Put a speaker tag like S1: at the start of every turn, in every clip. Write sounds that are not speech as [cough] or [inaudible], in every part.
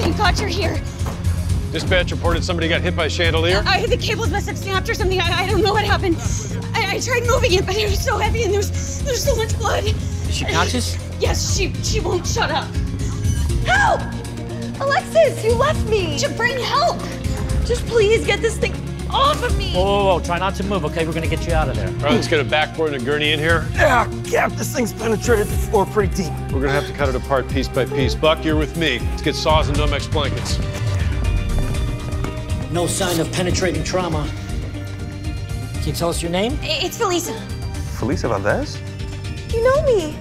S1: Thank God you're here.
S2: Dispatch reported somebody got hit by a chandelier.
S1: I, the cables must have snapped or something. I, I don't know what happened. I, I tried moving it, but it was so heavy and there's there's so much blood.
S3: Is she conscious?
S1: Yes, she she won't shut up.
S4: Help! Alexis, you left me.
S1: To bring help.
S4: Just please get this thing off of me.
S3: Whoa, whoa, whoa, try not to move, okay? We're gonna get you out of there.
S2: All right, let's get a backboard and a gurney in here.
S5: Ah, yeah, Cap, this thing's penetrated the floor pretty deep.
S2: We're gonna have to cut it apart piece by piece. Buck, you're with me. Let's get saws and Nomex blankets.
S3: No sign of penetrating trauma. Can you tell us your name?
S1: It's Felisa.
S5: Felisa Valdez?
S4: You know me.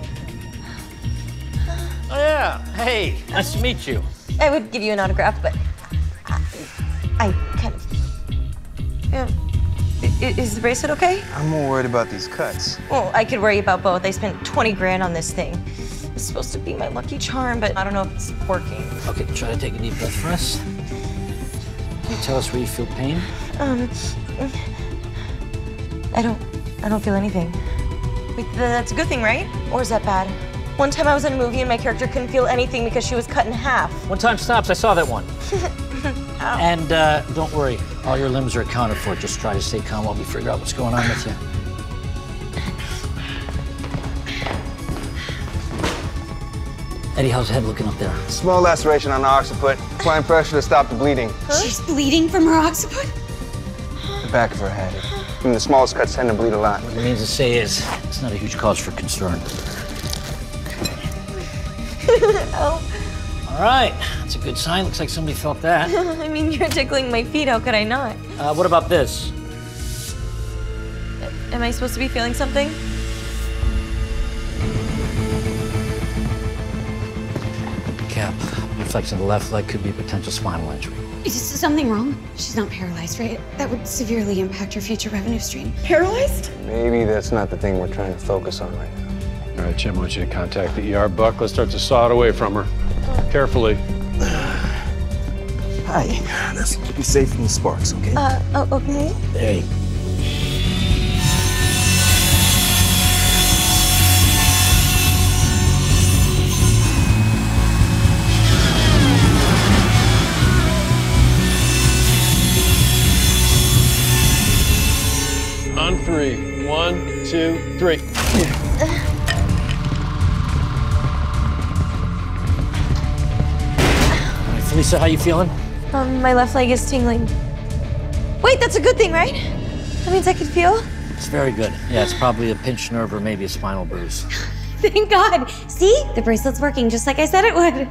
S3: Oh, yeah. Hey, nice to meet you.
S4: I would give you an autograph, but I, I Is the bracelet okay?
S5: I'm more worried about these cuts.
S4: Well, I could worry about both. I spent 20 grand on this thing. It's supposed to be my lucky charm, but I don't know if it's working.
S3: Okay, try to take a deep breath for us. Can you tell us where you feel pain?
S4: Um, I don't, I don't feel anything. Wait, that's a good thing, right? Or is that bad? One time I was in a movie and my character couldn't feel anything because she was cut in half.
S3: One time stops, I saw that one. [laughs] and uh, don't worry, all your limbs are accounted for. Just try to stay calm while we figure out what's going on with you. Eddie, how's the head looking up there?
S5: Small laceration on the occiput. Applying pressure to stop the bleeding.
S1: She's bleeding from her occiput.
S5: The back of her head. Even the smallest cuts tend to bleed a lot.
S3: What it means to say is, it's not a huge cause for concern. [laughs]
S4: Oh,
S3: All right, that's a good sign. Looks like somebody felt that. [laughs]
S4: I mean, you're tickling my feet. How could I not?
S3: Uh, what about this?
S4: Am I supposed to be feeling something?
S3: Cap, reflex in the left leg could be a potential spinal injury.
S1: Is something wrong? She's not paralyzed, right? That would severely impact her future revenue stream.
S4: Paralyzed?
S5: Maybe that's not the thing we're trying to focus on right now.
S2: All right, Chim, I want you to contact the ER. Buck, let's start to saw it away from her. Carefully. [sighs]
S5: Hi. Let's be safe from the sparks, okay?
S4: Uh, oh, okay.
S3: There you
S2: On three. One, two, three. [laughs]
S3: Felisa, how you feeling?
S4: Um, my left leg is tingling. Wait, that's a good thing, right? That means I can feel.
S3: It's very good. Yeah, it's probably a pinched nerve or maybe a spinal bruise. [laughs]
S1: Thank God. See? The bracelet's working just like I said it would.